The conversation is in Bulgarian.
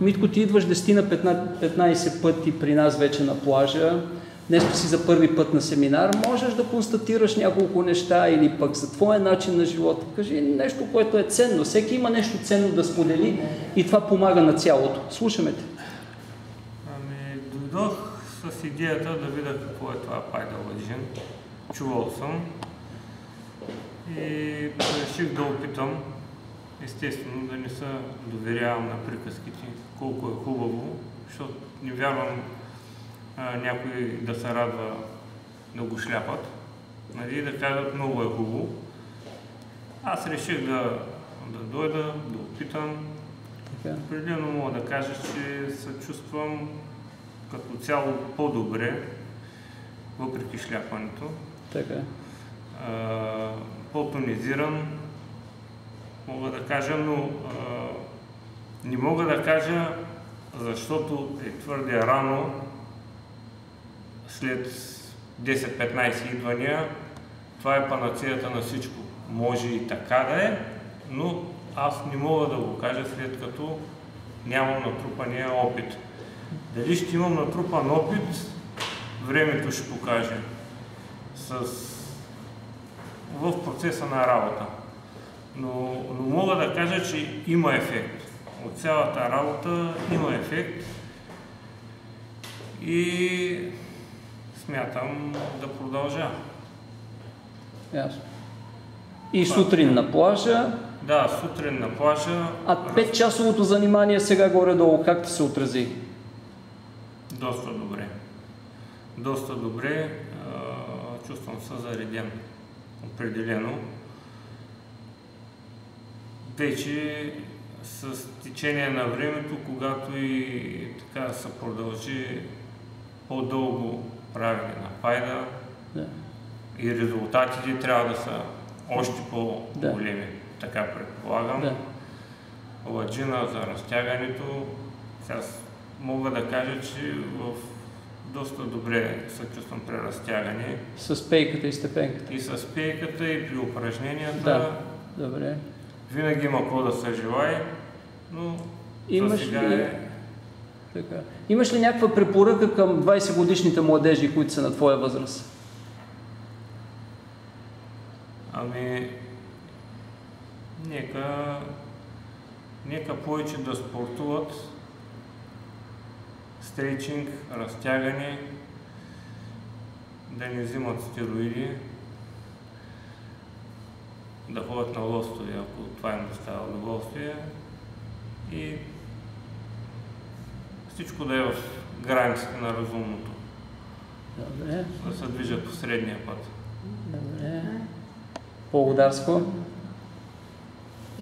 Митко, ти идваш 10 на 15 пъти при нас вече на плажа. Днес си за първи път на семинар. Можеш да констатираш няколко неща или пък за твоя начин на живота. Кажи нещо, което е ценно. Всеки има нещо ценно да сподели и това помага на цялото. Слушаме те. Ами, дойдох с идеята да видя какво е това пайда лъжин. Чувал съм и реших да опитам естествено да не се доверявам на приказките, колко е хубаво, защото не вярвам а, някой да се радва да го шляпат, нали, да кажат много е хубаво. Аз реших да, да дойда, да опитам. Okay. Определено мога да кажа, че се чувствам като цяло по-добре, въпреки шляпането. Така. по-тонизиран, мога да кажа, но а, не мога да кажа, защото е твърде рано, след 10-15 идвания, това е панацията на всичко. Може и така да е, но аз не мога да го кажа след като нямам натрупания опит. Дали ще имам натрупан опит, времето ще покаже. С... в процеса на работа но, но мога да кажа, че има ефект. От цялата работа има ефект и смятам да продължа. Ясно. И сутрин на плажа. Да, сутрин на плажа. А 5-часовото занимание сега горе-долу как ти се отрази? Доста добре. Доста добре. Чувствам се зареден. Определено вече с течение на времето, когато и така се продължи по-дълго правене на пайда да. и резултатите трябва да са още по-големи, да. така предполагам. Да. Ладжина за разтягането, сега мога да кажа, че в доста добре се чувствам при разтягане. С пейката и степенката. И с пейката, и при упражненията. Да, добре. Винаги има какво да се желае, но Имаш сега ли... е... Така. Имаш ли някаква препоръка към 20 годишните младежи, които са на твоя възраст? Ами, нека, нека повече да спортуват, стрейчинг, разтягане, да не взимат стероиди, да ходят на лостови, ако това им доставя удоволствие. И всичко да е в границите на разумното. Добре. Да се движат по средния път. Добре. По-ударско?